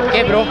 la quebro.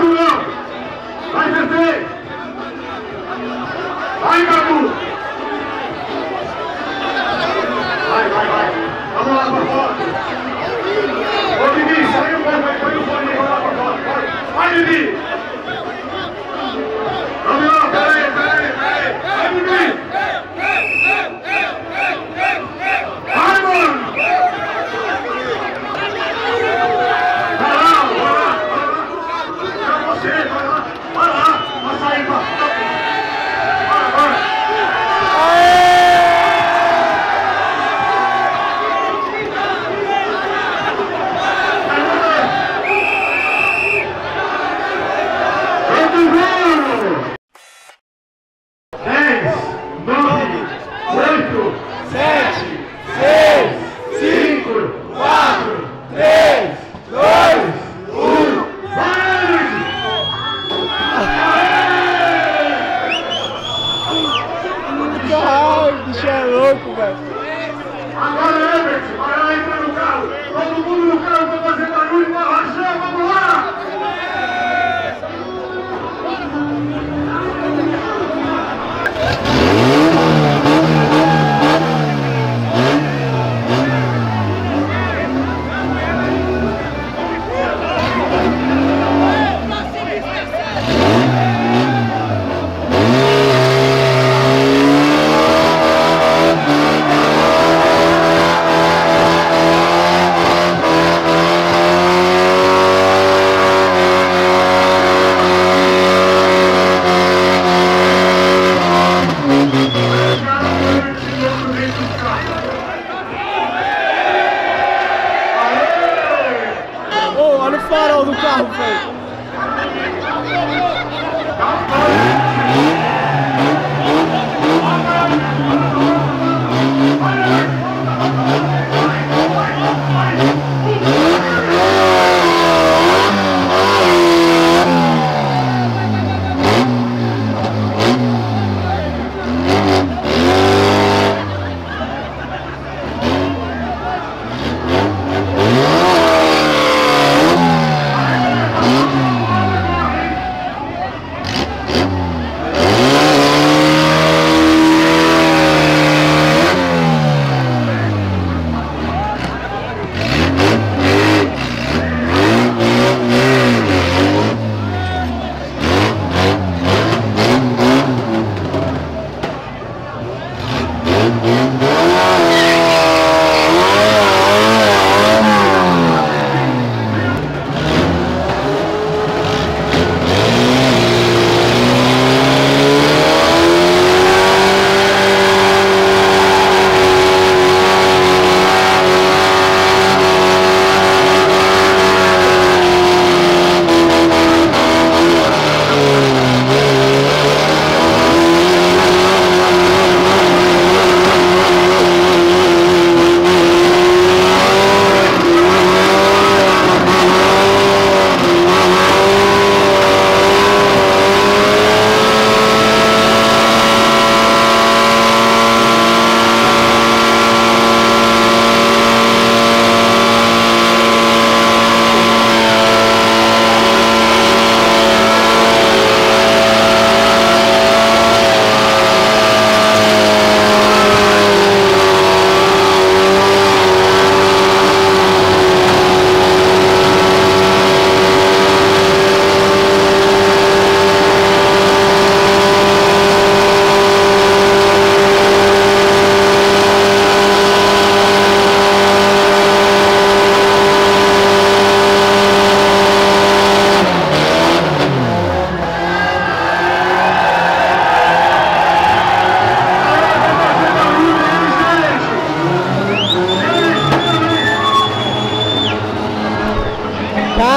はい先生。は farol do carro, velho.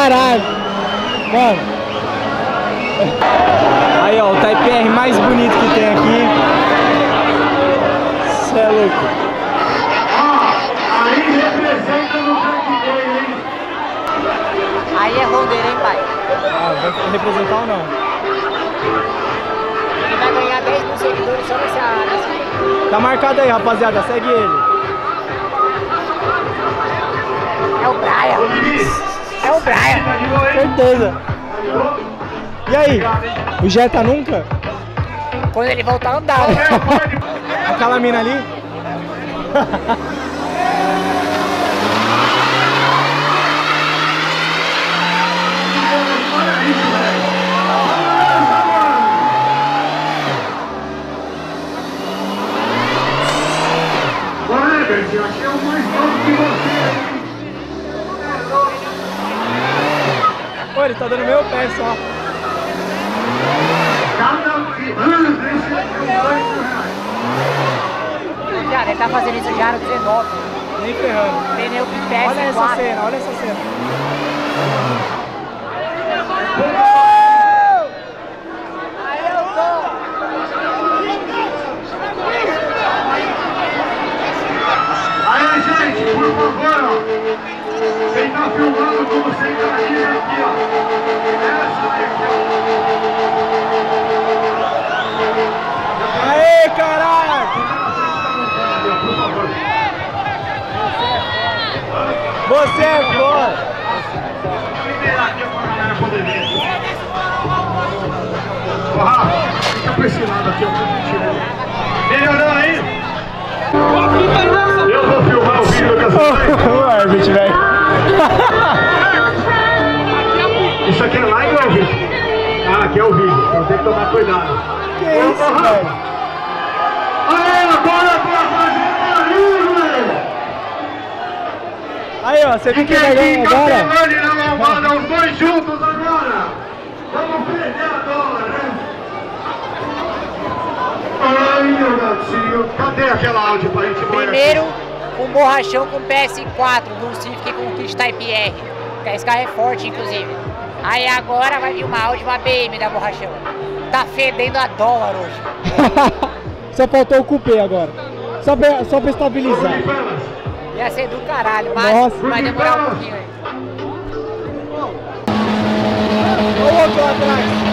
Caralho! Mano. Aí, ó, o Type R mais bonito que tem aqui. Cê é louco. Aí representa no tanque dele, hein? Aí é Hondeira, hein, pai? Ah, vai representar ou não? Ele vai ganhar 10 mil seguidores só nessa área. Tá marcado aí, rapaziada. Segue ele. É o Brian. É o Brian. Tá? Certeza. E aí? O Jetta nunca? Quando ele voltar a andar. É, pode. Aquela mina ali? Olha isso, velho. Olha essa, mano. Ô, Herbert, eu achei o mais novo que você, Pô, ele tá dando meu pé só. Cara, ele tá fazendo isso já no 19. Nem ferrando. Pneu que pesa Olha essa 4. cena, olha essa cena. Aí, gente, por favor, ó. Quem tá filmando como sem camisa aqui, ó. Essa daqui, ó. Aê, caralho! Você é foda! Vou liberar aqui pra galera poder ver. Ó, Rafa, fica pra esse lado aqui, ó. Melhorou aí? Eu vou filmar o vídeo dessa vez. Aqui é o vídeo, então tem que tomar cuidado. Que isso, Ô, Rafa. velho? Aê, agora pra fazer! Aí, ó, você fica legal agora? Capelone na lombada, os dois juntos agora! Vamos prender a dólar, né? Ai, meu gatinho, cadê aquela áudio pra gente moer Primeiro, um borrachão com PS4 do Civic com kit Type R. Esse carro é forte, inclusive. Aí agora vai vir uma Audi, uma BM da borrachão. Tá fedendo a dólar hoje. só faltou o cupê agora. Só pra, só pra estabilizar. Ia ser do caralho, mas Nossa. vai demorar um pouquinho aí. Olha o outro lá atrás.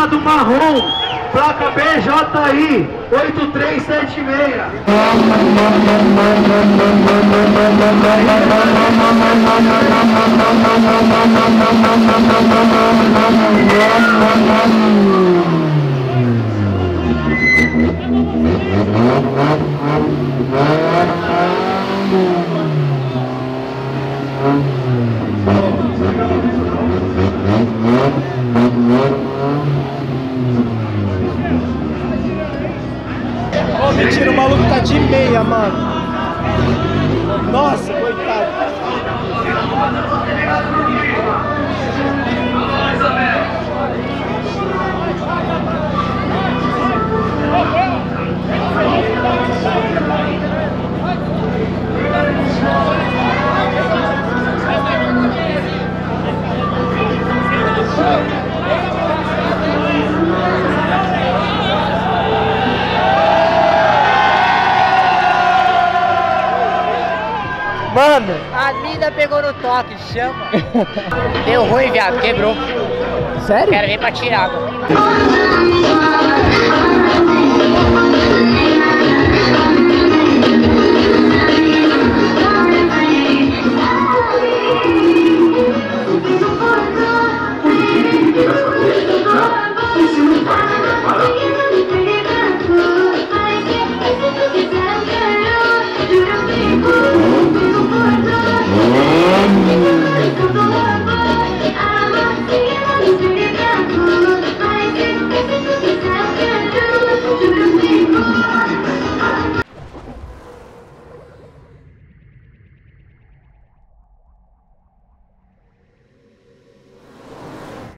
Quadrado marrom, placa BJI 8376. Ô, mentira, o maluco tá de meia, mano. Nossa, coitado. Mano, A mina pegou no toque, chama. Deu ruim, viado, quebrou. sério? Quero ver pra tirar. Aí,